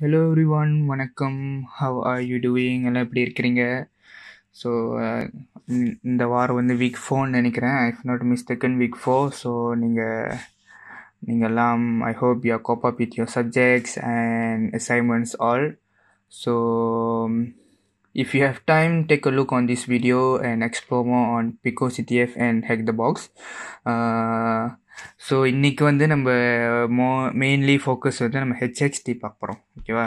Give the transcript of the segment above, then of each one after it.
Hello everyone வணக்கம். How are you doing எல்லாம் எப்படி இருக்கிறீங்க? ஸோ இந்த வாரம் வந்து வீக் ஃபோர்னு நினைக்கிறேன். I not mistaken week four so நீங்கள் நீங்கள் எல்லாம் I hope you cope up with your subjects and assignments all so if you have time take a look on this video and explore more on pico CTF and check the box so இன்றைக்கி வந்து நம்ம மோ mainly focus வந்து நம்ம HxD பார்க்க போகிறோம் ஓகேவா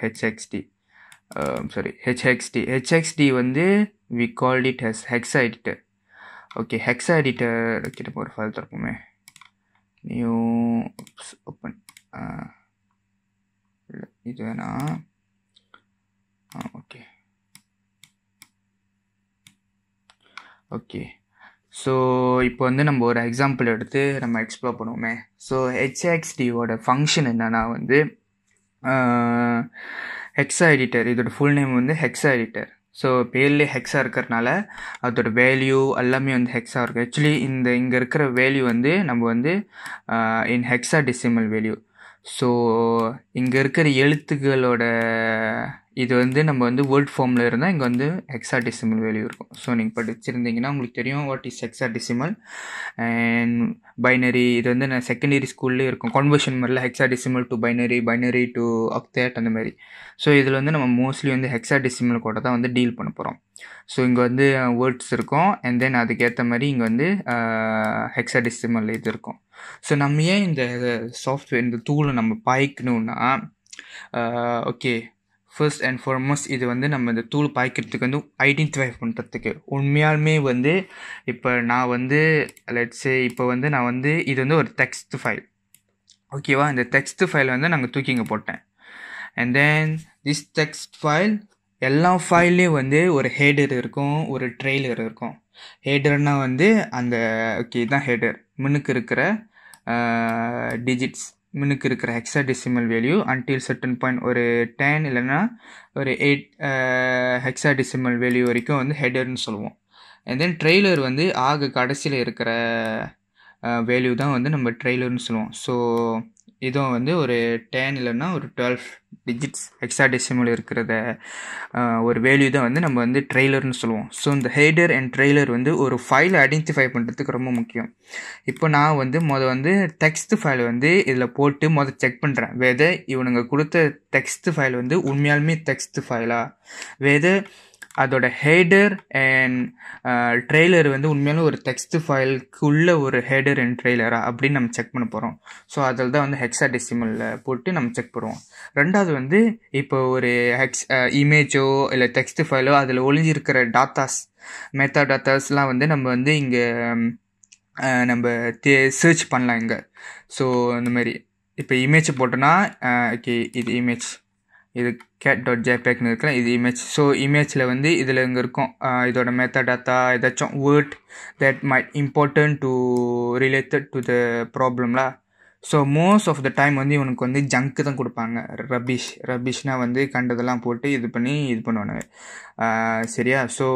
HxD sorry HxD HxD வந்து we called it hex hexa editor okay hexa editor கிட்ட ஒரு ஃபைல் திறப்போமே. நியூ ஓப்பன் இல்லை இது வேணா. ஆ ஓகே ஓகே ஸோ இப்போ வந்து நம்ம ஒரு எக்ஸாம்பிள் எடுத்து நம்ம எக்ஸ்ப்ளோர் பண்ணுவோமே. ஸோ ஹெச்எக்ஸ்டியோட ஃபங்க்ஷன் என்னன்னா வந்து ஹெக்ஸா எடிட்டர் இதோட ஃபுல் நேம் வந்து ஹெக்ஸா எடிட்டர் ஸோ பேர்லேயே ஹெக்ஸா இருக்கிறனால அதோட வேல்யூ எல்லாமே வந்து ஹெக்ஸா இருக்கும். ஆக்சுவலி இந்த இங்கே இருக்கிற வேல்யூ வந்து நம்ம வந்து in hexa decimal value so இங்கே இருக்கிற எழுத்துக்களோட இது வந்து நம்ம வந்து வேர்ல்ட் ஃபார்மில் இருந்தால் இங்கே வந்து ஹெக்ஸா வேல்யூ இருக்கும். ஸோ நீங்கள் படிச்சிருந்தீங்கன்னா உங்களுக்கு தெரியும் what is hexa and binary இது வந்து நான் செகண்டரி ஸ்கூல்லே இருக்கும். கான்வர்ஷன் மாதிரில hexadecimal to binary binary to octal அந்த மாதிரி. ஸோ இதில் வந்து நம்ம மோஸ்ட்லி வந்து ஹெக்ஸாடிசிமல் கூட தான் வந்து டீல் பண்ண போகிறோம் ஸோ இங்கே வந்து வேர்ட்ஸ் இருக்கும். அண்ட் தென் அதுக்கேற்ற மாதிரி இங்கே வந்து ஹெக்ஸாடிசிமல் இது இருக்கும். ஸோ நம்ம ஏன் இந்த சாஃப்ட்வேர் இந்த தூளை நம்ம பாய்க்கணும்னா ஓகே ஃபர்ஸ்ட் அண்ட் ஃபார்மோஸ்ட் இது வந்து நம்ம இந்த தூள் பாய்க்கிறதுக்கு வந்து ஐடென்டிஃபை பண்ணுறதுக்கு உண்மையாலுமே வந்து இப்போ நான் வந்து லெட்ஸே இப்போ வந்து நான் வந்து இது வந்து ஒரு டெக்ஸ்ட் ஃபைல் ஓகேவா இந்த டெக்ஸ்ட் ஃபைல் வந்து நாங்கள் தூக்கிங்க போட்டேன். And then this text file எல்லா ஃபைல்லையும் வந்து ஒரு ஹேடர் இருக்கும் ஒரு ட்ரெய்லர் இருக்கும். ஹேடர்னால் வந்து அந்த ஓகே தான் ஹேடர் முன்னுக்கு இருக்கிற டிஜிட்ஸ் மினுக்கு இருக்கிற hexadecimal value until certain point ஒரு டென் இல்லைன்னா ஒரு எயிட் ஹெக்ஸா டெசிமல் வேல்யூ வரைக்கும் வந்து ஹெடர்னு சொல்லுவோம். அண்ட் தென் ட்ரெய்லர் வந்து ஆக கடைசியில் இருக்கிற வேல்யூ தான் வந்து நம்ம ட்ரெய்லர்னு சொல்லுவோம். ஸோ இதுவும் வந்து ஒரு டென் இல்லைன்னா ஒரு டுவெல் டிஜிட்ஸ் எக்ஸா டெசிமல் இருக்கிறத ஒரு வேல்யூ தான் வந்து நம்ம வந்து ட்ரெய்லர்னு சொல்லுவோம். ஸோ இந்த ஹெய்டர் அண்ட் ட்ரெய்லர் வந்து ஒரு ஃபைல் ஐடென்டிஃபை பண்ணுறதுக்கு ரொம்ப முக்கியம். இப்போ நான் வந்து மொதல் வந்து டெக்ஸ்ட் ஃபைல் வந்து இதில் போட்டு மொதல் செக் பண்ணுறேன் வேத இவனுங்க கொடுத்த டெக்ஸ்ட் ஃபைல் வந்து உண்மையாலுமே டெக்ஸ்ட் ஃபைலா வேத அதோட ஹேடர் அண்ட் ட்ரெய்லர் வந்து உண்மையிலும் ஒரு டெக்ஸ்ட் ஃபைலுக்குள்ள ஒரு ஹேடர் அண்ட் ட்ரெய்லரா அப்படின்னு நம்ம செக் பண்ண போகிறோம் ஸோ அதில் தான் வந்து ஹெக்ஸா டெசிமலில் போட்டு நம்ம செக் பண்ணுவோம் ரெண்டாவது வந்து இப்போ ஒரு ஹெக்ஸ் இமேஜோ இல்லை டெக்ஸ்ட் ஃபைலோ அதில் ஒளிஞ்சிருக்கிற டாத்தாஸ் மெத்தா டாத்தாஸ்லாம் வந்து நம்ம வந்து இங்கே um, uh, நம்ம தே சர்ச் பண்ணலாம் இங்கே. ஸோ இந்த மாதிரி. இப்போ இமேஜ் போட்டோன்னா ஓகே uh, இது இமேஜ் இது கேட் டாட் ஜேபேக்னு இருக்கலாம் இது இமேஜ் ஸோ இமேஜில் வந்து இதில் இங்கே இருக்கும் இதோட மெத்தட் ஏதாச்சும் word that might important to related to the ப்ராப்ளம்லா so most of the time வந்து இவனுக்கு வந்து ஜங்க்கு தான் கொடுப்பாங்க. ரபிஷ் ரபிஷ்னால் வந்து கண்டதெல்லாம் போட்டு இது பண்ணி இது பண்ணுவானுங்க. சரியா? ஸோ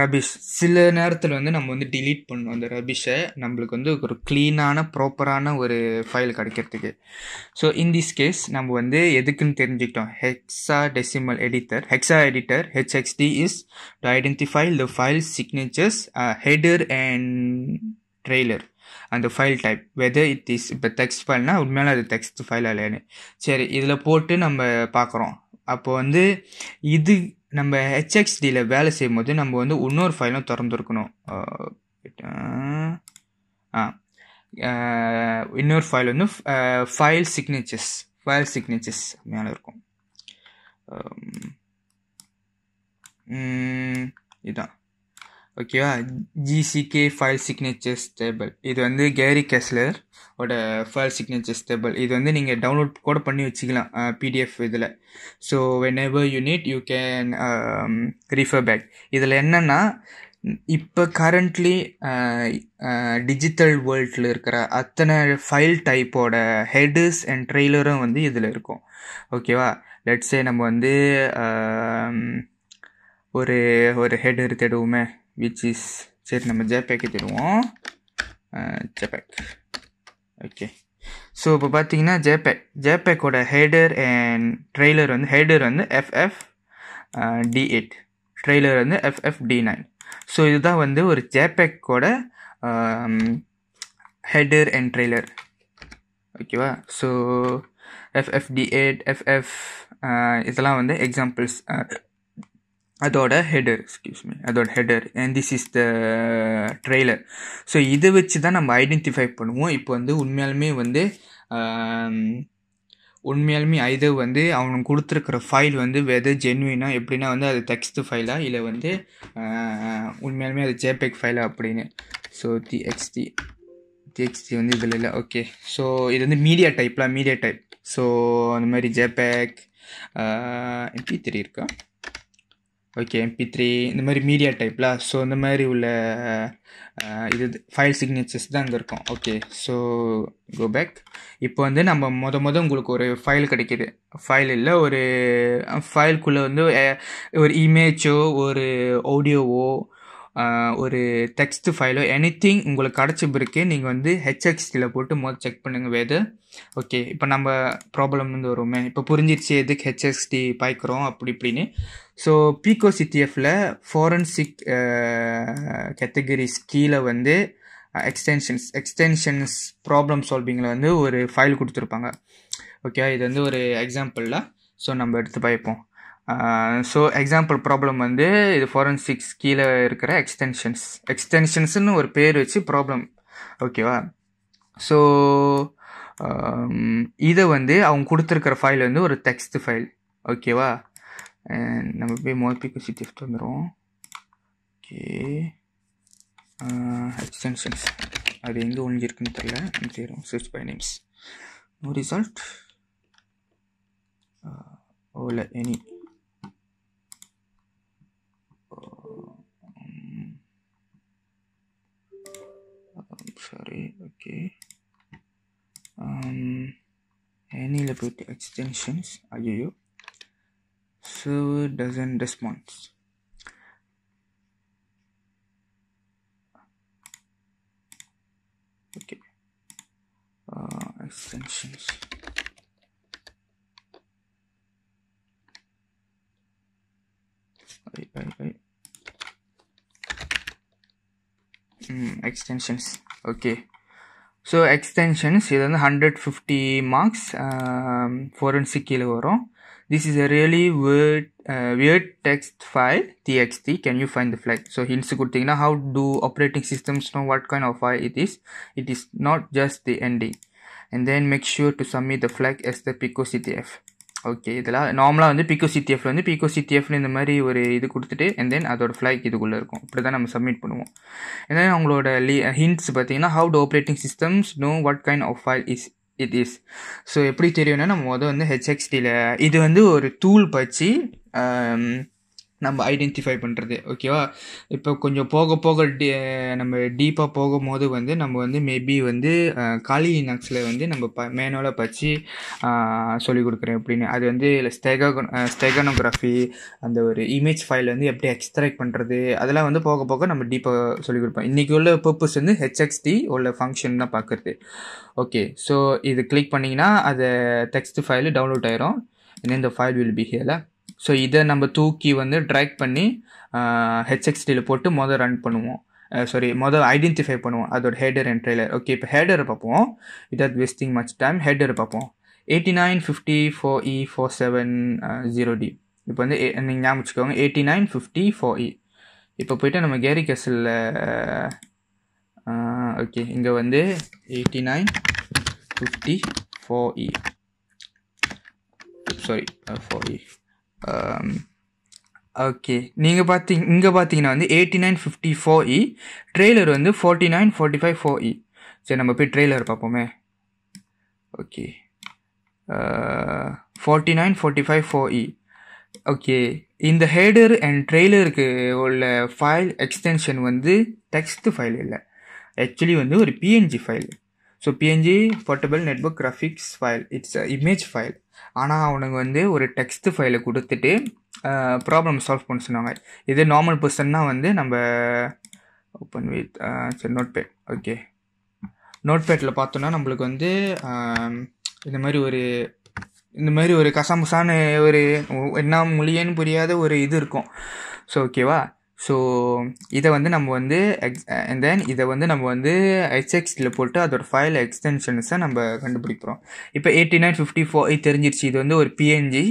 ரபிஷ் சில நேரத்தில் வந்து நம்ம வந்து டிலீட் பண்ணோம் அந்த ரபிஷை நம்மளுக்கு வந்து ஒரு க்ளீனான ப்ராப்பரான ஒரு ஃபைல் கிடைக்கிறதுக்கு. ஸோ இன் திஸ் கேஸ் நம்ம வந்து எதுக்குன்னு தெரிஞ்சுக்கிட்டோம். Hexadecimal editor hexa editor HXD is to identify the file signatures header and trailer அந்த file type whether it is இப்போ டெக்ஸ்ட் ஃபைல்னால் உண்மையில அது டெக்ஸ்ட் ஃபைல் இல்லைன்னு சரி இதில் போட்டு நம்ம பார்க்குறோம். அப்போ வந்து இது நம்ம ஹெச்எக்ஸ்டியில் வேலை செய்யும் போது நம்ம வந்து இன்னொரு ஃபைலும் திறந்துருக்கணும். ஆ இன்னொரு ஃபைல் வந்து ஃபைல் சிக்னேச்சர்ஸ் ஃபைல் சிக்னேச்சர்ஸ் மேலே இருக்கும். இதுதான் ஓகேவா ஜிசிகே ஃபைல் சிக்னேச்சர்ஸ் டேபிள் இது வந்து கேரி கேஸ்லர் ஓட ஃபைல் சிக்னேச்சர்ஸ் டேபிள் இது வந்து நீங்கள் டவுன்லோட் கூட பண்ணி வச்சுக்கலாம் பிடிஎஃப் இதில். So whenever you need you can refer back இதில் என்னென்னா இப்போ கரண்ட்லி டிஜிட்டல் வேர்ல்டில் இருக்கிற அத்தனை ஃபைல் டைப்போட ஹெட்ஸ் அண்ட் ட்ரெய்லரும் வந்து இதில் இருக்கும். ஓகேவா லெட்ஸே நம்ம வந்து ஒரு ஒரு ஹெட் எடுத்துடுவோமே விச் இஸ் சரி நம்ம ஜேபேக்கு தருவோம் ஜேபேக் ஓகே ஸோ இப்போ பார்த்தீங்கன்னா ஜேபேக் ஜேபேக்கோட ஹெடர் அண்ட் ட்ரெய்லர் வந்து ஹெடர் வந்து எஃப்எஃப் டி எயிட் ட்ரெய்லர் வந்து எஃப்எஃப் டி நைன் ஸோ இதுதான் வந்து ஒரு ஜேபேக்கோட ஹெடர் அண்ட் ட்ரெய்லர் ஓகேவா so FF D eight FF இதெல்லாம் வந்து எக்ஸாம்பிள்ஸ் அதோட ஹெடர் எக்ஸ்கியூஸ் மீ அதோட header and this is the trailer so இதை வச்சு தான் நம்ம ஐடென்டிஃபை பண்ணுவோம். இப்போ வந்து உண்மையாலுமே வந்து உண்மையாலுமே இது வந்து அவனுக்கு கொடுத்துருக்குற ஃபைல் வந்து வெதர் ஜென்வினா எப்படின்னா வந்து அது டெக்ஸ்ட் ஃபைலா இல்லை வந்து உண்மையாலுமே அது ஜேபேக் ஃபைலா அப்படின்னு. ஸோ தி எக்ஸ்டி டிஎக்ஸ்டி வந்து இதில் இல்லை. ஓகே ஸோ இது வந்து மீடியா டைப்லாம் மீடியா டைப் ஸோ அந்த மாதிரி ஜேபேக் எம்பி த்ரீ இருக்கா? ஓகே எம்பி த்ரீ இந்த மாதிரி மீடியா டைப்பில் ஸோ இந்த மாதிரி உள்ள இது ஃபைல் சிக்னேச்சர்ஸ் தான் அங்கே இருக்கும். ஓகே ஸோ கோ பேக் இப்போ வந்து நம்ம மொத மொதல் உங்களுக்கு ஒரு ஃபைல் கிடைக்கிது. ஃபைல் இல்லை ஒரு ஃபைலுக்குள்ளே வந்து ஒரு இமேஜோ ஒரு ஆடியோவோ ஒரு டெக்ஸ்ட் ஃபைலோ எனி திங் உங்களுக்கு கிடச்சி பிறகு நீங்கள் வந்து ஹெச்எக்ஸ்டியில் போட்டு மொதல் செக் பண்ணுங்கள் வேது. ஓகே இப்போ நம்ம ப்ராப்ளம் வந்து வருவோமே இப்போ புரிஞ்சிருச்சு எதுக்கு ஹெச்எக்ஸ்டி பாய்க்கிறோம் அப்படி இப்படின்னு. ஸோ பீகோ சிடிஎஃப்பில் ஃபாரன்சிக் கேட்டகரிஸ் கீழே வந்து எக்ஸ்டென்ஷன்ஸ் எக்ஸ்டென்ஷன்ஸ் ப்ராப்ளம் சால்விங்கில் வந்து ஒரு ஃபைல் கொடுத்துருப்பாங்க. ஓகே இது வந்து ஒரு எக்ஸாம்பிளில் ஸோ நம்ம எடுத்து பார்ப்போம் ஸோ எக்ஸாம்பிள் ப்ராப்ளம் வந்து இது ஃபாரன்சிக்ஸ் கீழே இருக்கிற எக்ஸ்டென்ஷன்ஸ் எக்ஸ்டென்ஷன்ஸ்னு ஒரு பேர் வச்சு ப்ராப்ளம் ஓகேவா ஸோ இதை வந்து அவங்க கொடுத்துருக்கிற ஃபைல் வந்து ஒரு டெக்ஸ்ட் ஃபைல் ஓகேவா நம்ம போய் மோபிக்கு சிட்டிஃப்ட் வந்துடும் ஓகே எக்ஸ்டென்ஷன்ஸ் அது எங்கே ஒழிஞ்சிருக்குன்னு தெரில தெரியும் search by names no result oh இல்லை any extensions Are you? server doesn't respond okay uh, extensions wait, wait, wait. Mm, extensions okay so extensions இது வந்து ஹண்ட்ரட் ஃபிஃப்டி மார்க்ஸ் ஃபோரன்சிக் கீழே வரும் this is a really weird uh, weird text file txt can you find the flag so hints கொடுத்தீங்கன்னா how do operating systems know what kind of file it is it is not just the ending and then make sure to submit the flag as the pico ctf okay இதெல்லாம் நார்மலாக வந்து pico சிடிஎஃப்ல வந்து pico சிடிஎஃப்ல இந்த மாதிரி ஒரு இது கொடுத்துட்டு and then அதோட ஃப்ளைக் இதுக்குள்ளே இருக்கும். இப்படி தான் நம்ம சப்மிட் பண்ணுவோம். And அவங்களோட லீ ஹிண்ட்ஸ் பார்த்தீங்கன்னா how to operating systems know what kind of file is it is so எப்படி தெரியும்னா நம்ம முதல் வந்து ஹெச்எக்ஸ்டியில் இது வந்து ஒரு டூல் பச்சு um, நம்ம ஐடென்டிஃபை பண்ணுறது ஓகேவா இப்போ கொஞ்சம் போக போக டி நம்ம டீப்பாக போகும்போது வந்து நம்ம வந்து மேபி வந்து காலி இனாக்ஸில் வந்து நம்ம ப மேனோவில் பச்சு சொல்லிக் கொடுக்குறேன் அப்படின்னு. அது வந்து ஸ்டெகோ ஸ்டெகனோகிராஃபி அந்த ஒரு இமேஜ் ஃபைல் வந்து எப்படி எக்ஸ்ட்ராக்ட் பண்ணுறது அதெல்லாம் வந்து போக போக நம்ம டீப்பாக சொல்லிக் கொடுப்போம். இன்றைக்கி உள்ள பர்பஸ் வந்து ஹெச்எக்ஸ்டி உள்ள ஃபங்க்ஷன் தான் பார்க்குறது ஓகே ஸோ இது கிளிக் பண்ணிங்கன்னா அது டெக்ஸ்ட் ஃபைலு டவுன்லோட் ஆயிரும். இந்த ஃபைல் வில் பி ஹியரில் ஸோ இதை நம்ம தூக்கி வந்து ட்ராக் பண்ணி ஹெச்எக்ஸ்டியில் போட்டு மொதல் ரன் பண்ணுவோம். சாரி மொதல் ஐடென்டிஃபை பண்ணுவோம். அதோட ஹேடர் அண்ட் ட்ரெய்லர் ஓகே இப்போ ஹேடரை பார்ப்போம். It wasting much time header பார்ப்போம். Eighty nine fifty four E four seven zero D இப்போ வந்து நீங்கள் ஞாபகம் வச்சுக்கோங்க. Eighty nine fifty four E இப்போ போயிட்டு நம்ம கேரி கெசலில் ஓகே இங்கே வந்து eighty nine fifty four E sorry four E Um, okay நீங்கள் பார்த்தீங்க இங்கே பார்த்தீங்கன்னா வந்து eighty nine fifty four E trailer வந்து forty nine forty five four E சரி நம்ம போய் ட்ரெய்லர் பார்ப்போமே. Okay forty nine forty five four E okay இந்த ஹெடர் அண்ட் ட்ரெய்லருக்கு உள்ள ஃபைல் எக்ஸ்டென்ஷன் வந்து டெக்ஸ்ட் ஃபைல் இல்லை. ஆக்சுவலி வந்து ஒரு PNG file so PNG portable network graphics file it's image file ஆனால் அவனுங்க வந்து ஒரு டெக்ஸ்ட் ஃபைலை கொடுத்துட்டு ப்ராப்ளம் சால்வ் பண்ண சொன்னாங்க. இதே நார்மல் பர்சன்னா வந்து நம்ம ஓப்பன் வித் சரி நோட் பேட் ஓகே நோட் பேட்டில் பார்த்தோன்னா நம்மளுக்கு வந்து இந்த மாதிரி ஒரு இந்த மாதிரி ஒரு கசாமுசான ஒரு என்ன மொழியன்னு புரியாத ஒரு இது இருக்கும். ஸோ ஓகேவா ஸோ இதை வந்து நம்ம வந்து எக்ஸ் அண்ட் தென் இதை வந்து நம்ம வந்து ஹெச்எக்ஸில் போட்டு அதோட ஃபைல் எக்ஸ்டென்ஷன்ஸை நம்ம கண்டுபிடிக்கிறோம். இப்போ எயிட்டி நைன் ஃபிஃப்டி ஃபோர் தெரிஞ்சிருச்சு. இது வந்து ஒரு பிஎன்ஜி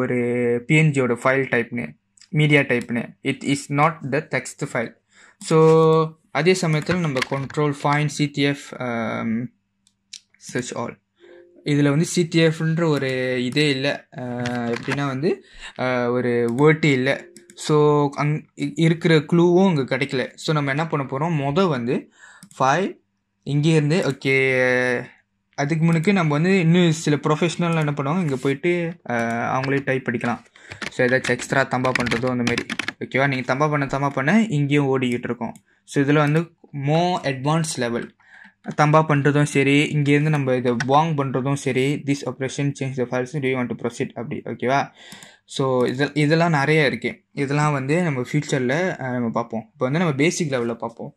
ஒரு பிஎன்ஜியோட ஃபைல் டைப்னு media டைப்னு it is not the text file so அதே சமயத்தில் நம்ம control find CTF search all இதில் வந்து சிடிஎஃப்ன்ற ஒரு இதே இல்லை. எப்படின்னா வந்து ஒரு வேர்ட்டே இல்லை. ஸோ அங் இ- இருக்கிற க்ளூவும் இங்கே கிடைக்கல. ஸோ நம்ம என்ன பண்ண போகிறோம் மொதல் வந்து ஃபைவ் இங்கேருந்து ஓகே அதுக்கு முன்னுக்கு நம்ம வந்து இன்னும் சில ப்ரொஃபஷ்னல் என்ன பண்ணுவாங்க? இங்கே போயிட்டு அவங்களே டைப் படிக்கலாம் ஸோ ஏதாச்சும் எக்ஸ்ட்ரா தம்பா பண்ணுறதோ அந்த மாதிரி. ஓகேவா நீங்கள் தம்பா பண்ண தம்பா பண்ண இங்கேயும் ஓடிக்கிட்டு இருக்கோம். ஸோ இதில் வந்து மோ அட்வான்ஸ் லெவல் தம்பா பண்ணுறதும் சரி இங்கேருந்து நம்ம இதை வாங் பண்ணுறதும் சரி this operation change the files to want to proceed அப்படி. ஓகேவா ஸோ இது இதெல்லாம் நிறைய இருக்குது இதெல்லாம் வந்து நம்ம ஃப்யூச்சரில் நம்ம பார்ப்போம். இப்போ வந்து நம்ம பேசிக் லெவலில் பார்ப்போம்.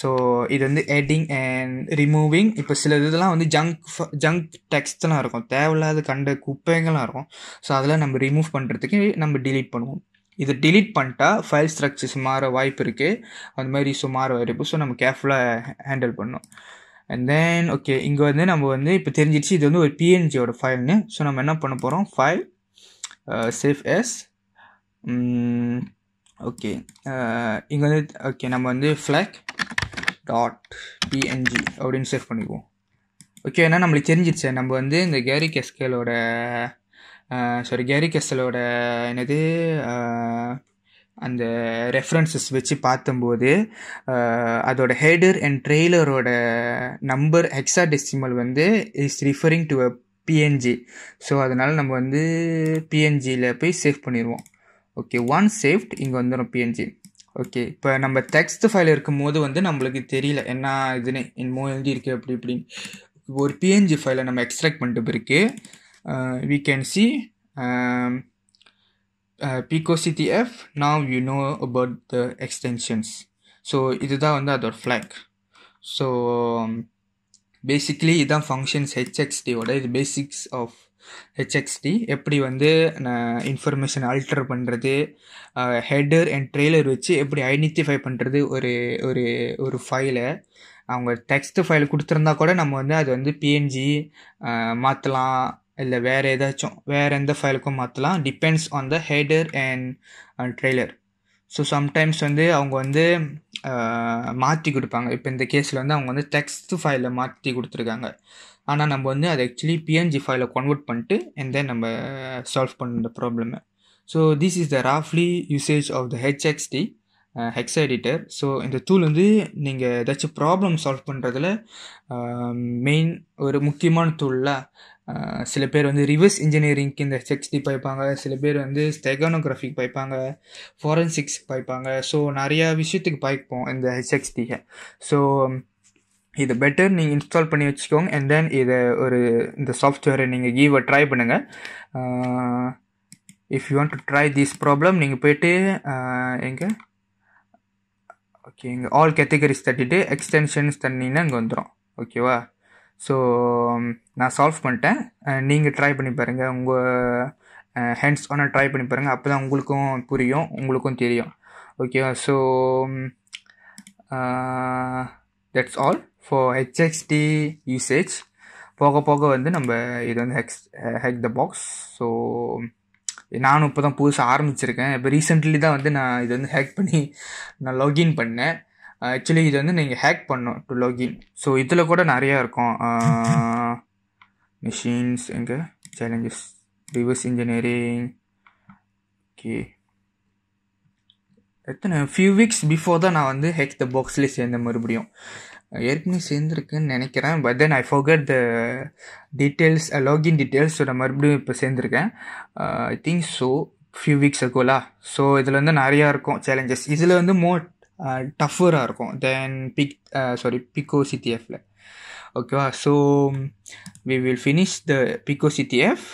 ஸோ இது வந்து எடிங் அண்ட் ரிமூவிங் இப்போ சில இதெல்லாம் வந்து ஜங்க் ஜங்க் டெக்ஸ்ட்லாம் இருக்கும். தேவையில்லாத கண்ட குப்பைங்களாம் இருக்கும். ஸோ அதெல்லாம் நம்ம ரிமூவ் பண்ணுறதுக்கு நம்ம டிலீட் பண்ணுவோம். இதை டிலீட் பண்ணிட்டா ஃபைல் ஸ்ட்ரக்சர்ஸ் மாற வாய்ப்பு இருக்குது அந்த மாதிரி ஸோ மாற வாய்ப்பு ஸோ நம்ம கேர்ஃபுல்லாக ஹேண்டில் பண்ணணும். அண்ட் தென் ஓகே இங்கே வந்து நம்ம வந்து இப்போ தெரிஞ்சிடுச்சு இது வந்து ஒரு பிஎன்ஜியோட ஃபைல்னு ஸோ நம்ம என்ன பண்ண போகிறோம் ஃபைல் சேஃப் எஸ் ஓகே இங்கே வந்து ஓகே நம்ம வந்து ஃப்ளாக் டாட் பிஎன்ஜி அப்படின்னு சேவ் பண்ணிக்குவோம். ஓகே ஏன்னா நம்மளுக்கு தெரிஞ்சிடுச்சு நம்ம வந்து இந்த கேரி கெஸ்கலோட சாரி கேரி கெஸ்டலோட என்னது uh, அந்த ரெஃபரன்சஸ் வச்சு பார்த்தம்போது uh, அதோட ஹெடர் அண்ட் ட்ரெய்லரோட நம்பர் ஹெக்ஸா டெசிமல் வந்து is referring to a PNG so அதனால் நம்ம வந்து பிஎன்ஜியில் போய் சேவ் பண்ணிடுவோம் ஓகே ஒன் சேஃப்ட் இங்கே வந்துடும் பிஎன்ஜி ஓகே இப்போ நம்ம டெக்ஸ்ட் ஃபைல் இருக்கும்போது வந்து நம்மளுக்கு தெரியல. என்ன இதுன்னு என்னமோ எழுதியிருக்கு அப்படி இப்படின்னு. ஒரு பிஎன்ஜி ஃபைலை நம்ம எக்ஸ்ட்ராக்ட் பண்ணிட்டு பிறகு we can see picoCTF now you know about the extensions so இதுதான் வந்து அதோட ஃப்ளாக் ஸோ um, பேசிக்லி இதுதான் ஃபங்க்ஷன்ஸ் ஹெச்எக்ஸ்டியோட இது பேசிக்ஸ் ஆஃப் ஹெச்எக்ஸ்டி எப்படி வந்து நான் இன்ஃபர்மேஷன் ஆல்டர் பண்ணுறது ஹெடர் அண்ட் ட்ரெய்லர் வச்சு எப்படி ஐடென்டிஃபை பண்ணுறது ஒரு ஒரு ஒரு ஃபைலை அவங்க டெக்ஸ்ட் ஃபைல் கொடுத்துருந்தா கூட நம்ம வந்து அது வந்து பிஎன்ஜி மாற்றலாம் இல்லை வேறு ஏதாச்சும் வேறு எந்த ஃபைலுக்கும் மாற்றலாம் depends on the header and trailer so sometimes வந்து அவங்க வந்து மாற்றி கொடுப்பாங்க. இப்போ இந்த கேஸில் வந்து அவங்க வந்து டெக்ஸ்ட் ஃபைலில் மாற்றி கொடுத்துருக்காங்க. ஆனால் நம்ம வந்து அதை ஆக்சுவலி பிஎன்ஜி ஃபைலை கன்வெர்ட் பண்ணிட்டு அண்ட் தென் நம்ம சால்வ் பண்ணுற இந்த ப்ராப்ளமை so this is the ராஃப்லி usage of the HxD hex editor so இந்த டூல் வந்து நீங்கள் ஏதாச்சும் ப்ராப்ளம் சால்வ் பண்ணுறதுல மெயின் ஒரு முக்கியமான டூலில் சில பேர் வந்து ரிவர்ஸ் இன்ஜினியரிங்க்கு இந்த செக்ஸ்டி பாய்ப்பாங்க சில பேர் வந்து ஸ்டெகானோகிராஃபிக் பாய்ப்பாங்க ஃபாரன்சிக்ஸ் பாய்ப்பாங்க ஸோ நிறையா விஷயத்துக்கு பாய்ப்போம் இந்த ஹெச்எக்ஸ்டியை ஸோ இது பெட்டர் நீங்கள் இன்ஸ்டால் பண்ணி வச்சுக்கோங்க. அண்ட் தென் இதை ஒரு இந்த சாஃப்ட்வேரை நீங்கள் கீவை ட்ரை பண்ணுங்கள் if you want to try this problem நீங்கள் போய்ட்டு எங்கே? ஓகே இங்கே ஆல் கேட்டகரிஸ் தட்டிட்டு எக்ஸ்டென்ஷன்ஸ் தண்ணின்னா இங்கே வந்துடும் ஓகேவா ஸோ நான் சால்வ் பண்ணிட்டேன். நீங்கள் ட்ரை பண்ணி பாருங்கள் உங்கள் ஹேண்ட்ஸ் ஆனாக ட்ரை பண்ணி பாருங்கள் அப்போ தான் உங்களுக்கும் புரியும் உங்களுக்கும் தெரியும். ஓகேவா so that's all for HxD usage போக போக வந்து நம்ம இது வந்து hex Hack The Box so நானும் இப்போ தான் புதுசாக ஆரம்பிச்சிருக்கேன். இப்போ ரீசெண்ட்லி தான் வந்து நான் இது வந்து ஹேக் பண்ணி நான் லாகின் பண்ணேன். ஆக்சுவலி இது வந்து நீங்கள் ஹேக் பண்ணணும் டு லாகின் ஸோ இதில் கூட நிறையா இருக்கும். மிஷின்ஸ் எங்கே? சேலஞ்சஸ் ரிவர்ஸ் இன்ஜினியரிங் ஓகே எத்தனை? ஃபியூ வீக்ஸ் பிஃபோர் தான் நான் வந்து ஹெக் த பாக்ஸ்லேயே சேர்ந்தேன் மறுபடியும். ஏற்கனவே சேர்ந்துருக்குன்னு நினைக்கிறேன். But then I forgot the details login details so நான் மறுபடியும் இப்போ சேர்ந்துருக்கேன். I uh, think so few weeks இருக்கும்லா ஸோ இதில் வந்து நிறையா இருக்கும் சேலஞ்சஸ் இதில் வந்து மோர் டஃபராக uh, இருக்கும் தென் பிக் சாரி பிகோ சிடிஎஃப்ல ஓகேவா so we will finish the pico CTF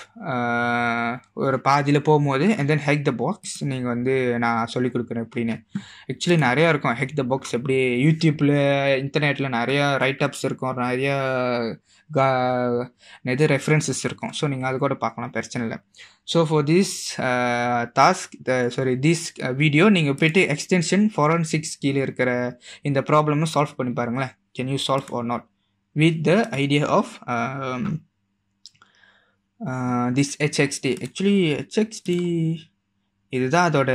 ஒரு பாதியில் போகும்போது அண்ட் தென் ஹெக் த பாக்ஸ் நீங்கள் வந்து நான் சொல்லிக் கொடுக்குறேன் எப்படின்னு. ஆக்சுவலி நிறையா இருக்கும். ஹெக் த பாக்ஸ் எப்படி யூடியூப்பில் இன்டர்நெட்டில் நிறையா ரைட் அப்ஸ் இருக்கும். நிறையா கா இது ரெஃபரன்சஸ் இருக்கும். ஸோ நீங்கள் அது கூட பார்க்கலாம். பிரச்சனை இல்லை. So for this task sorry this video நீங்கள் போய்ட்டு எக்ஸ்டென்ஷன் ஃபாரன்சிக்ஸ் கீழே இருக்கிற இந்த ப்ராப்ளமும் சால்வ் பண்ணி பாருங்களேன். Can you solve or not with the idea of um, uh, actually HxD இதுதான் அதோட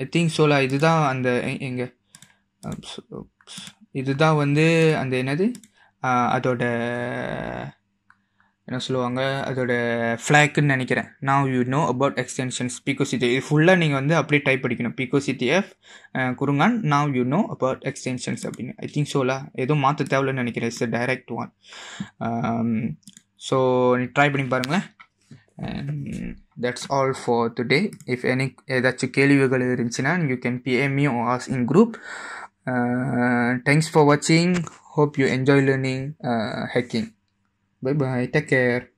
ஐ திங்க் சோலா இதுதான் அந்த எங்க um, இதுதான் வந்து அந்த என்னது? Uh, அதோட என்ன சொல்லுவாங்க? அதோட ஃப்ளாக்குன்னு நினைக்கிறேன். நான் you know about extensions pico இது ஃபுல்லாக நீங்கள் வந்து அப்படியே டைப் படிக்கணும் பிகோசிடிஎஃப் குருங்கான் நான் யூ நோ அபவுட் எக்ஸ்டென்ஷன்ஸ் அப்படின்னு. ஐ திங்க் ஷோலா எதுவும் மாற்ற தேவையில்லைன்னு நினைக்கிறேன். இட்ஸ் டைரக்ட் ஒன் ஸோ நீ ட்ரை பண்ணி பாருங்களேன். That's all for today if any ஏதாச்சும் கேள்விகள் இருந்துச்சுன்னா you can PM you us in group thanks for வாட்சிங் hope you enjoy learning hacking Bye bye. Take care.